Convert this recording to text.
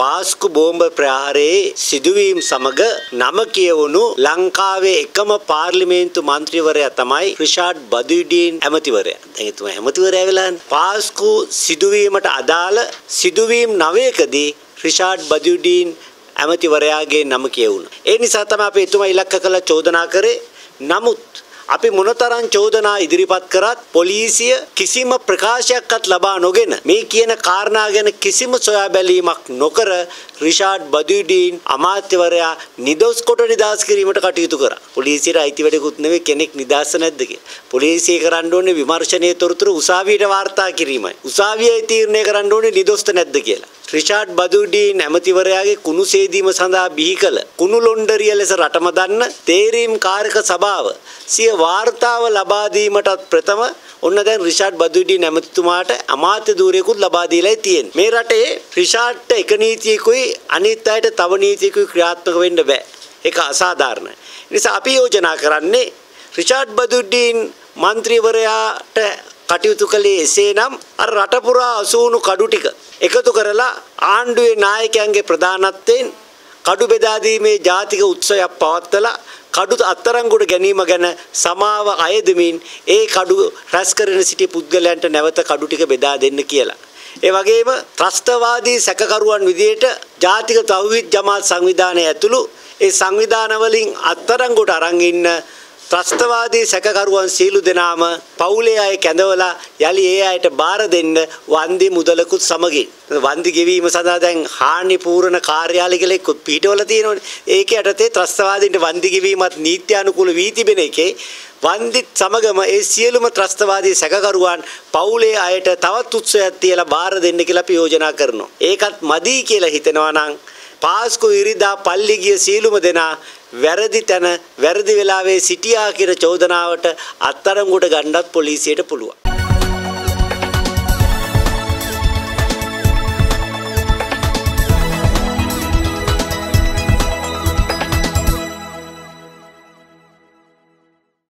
පාස්කු බෝම්බ ප්‍රහාරයේ සිදුවීම් සමග නම කියවුණු ලංකාවේ එකම පාර්ලිමේන්තු මන්ත්‍රීවරයා තමයි රිෂාඩ් බදුඩීන් ඇමතිවරයා. දැන් එතුමා ඇමතිවරයා වෙලානේ. පාස්කු සිදුවීමට අදාළ සිදුවීම් නවයකදී රිෂාඩ් බදුඩීන් ඇමතිවරයාගේ නම කියවුණා. ඒ නිසා තමයි අපි එතුමා ඉලක්ක කළ චෝදනා කරේ. නමුත් අපි මොනතරම් චෝදනා ඉදිරිපත් කරත් පොලිසිය කිසිම ප්‍රකාශයක්වත් ලබා නොගෙන මේ කියන කාරණා ගැන කිසිම සොයා බැලීමක් නොකර රිෂාඩ් බදුඩීන් අමාත්‍යවරයා නිදොස් කොට නිදහස් කිරීමට කටයුතු කරා. පොලිසියට අයිති වැඩකුත් නෙවෙයි කෙනෙක් නිදහස් නැද්ද කියලා. පොලිසිය කරන්න ඕනේ විමර්ශනයේ තොරතුරු උසාවියට වාර්තා කිරීමයි. උසාවියේ තීරණය කරන්න ඕනේ නිදොස්ත නැද්ද කියලා. රිෂාඩ් බදුඩීන් ඇමතිවරයාගේ කුණු සේදීම සඳහා බිහි කළ කුණු ලොන්ඩරිය ලෙස රටම දන්න තේරීම් කාරක සභාව සිය වාර්තාව ලබා දීමටත් ප්‍රථම ඔන්න දැන් රිෂාඩ් බදුඩි නැමතිතුමාට අමාත්‍ය ධූරයකුත් ලබා දීලායි තියෙන්නේ. මේ රටේ රිෂාඩ්ට එක නීතියකුයි අනිත් අයට තව නීතියකුයි ක්‍රියාත්මක වෙන්න බෑ. ඒක අසාධාරණයි. නිසා අපි යෝජනා කරන්නේ රිෂාඩ් බදුඩ්ඩීන් මන්ත්‍රීවරයාට කටයුතු කළේ එසේනම් අර රටපුරා අසූණු කඩු ටික එකතු කරලා ආණ්ඩුවේ නායකයන්ගේ ප්‍රධානත්වයෙන් කඩු බෙදා දීමේ ජාතික උත්සවයක් පවත්වලා කඩු අත්තරංගුඩ ගැනීම ගැන සමාව අයදමින් ඒ කඩු රැස් කරන සිටි පුද්ගලයන්ට නැවත කඩු ටික බෙදා දෙන්න කියලා. ඒ වගේම ත්‍රස්තවාදී සැකකරුවන් විදියට ජාතික තවහිද් ජමාත් සංවිධානය ඇතුළු ඒ සංවිධාන වලින් අත්තරංගුට අරන් ඉන්න ත්‍රස්තවාදී සැකකරුවන් සීලු දෙනාම පවුලේ අය කැඳවලා යලි ඒ අයට බාර දෙන්න වන්දි මුදලකුත් සමගින් වන්දි ගෙවීම සඳහා දැන් හානි පූර්ණ කාර්යාලය කියලා එක්ක පිටවල තියෙනවනේ ඒකේ යටතේ ත්‍රස්තවාදීන්ට වන්දි ගෙවීමත් නීත්‍යානුකූල වී තිබෙන එකේ වන්දිත් සමගම ඒ සියලුම ත්‍රස්තවාදී සැකකරුවන් පවුලේ අයට තවත් උත්සවයක් තියලා බාර දෙන්න කියලා අපි යෝජනා කරනවා. ඒකත් මදි කියලා හිතනවා නම් පාස්කු ඉරිදා පල්ලි ගිය සීලුම දෙනා වැරදි තැන වැරදි වෙලාවේ සිටියා කියන චෝදනාවට අත්අඩංගුවට ගන්නත් පොලිසියට පුළුවන්.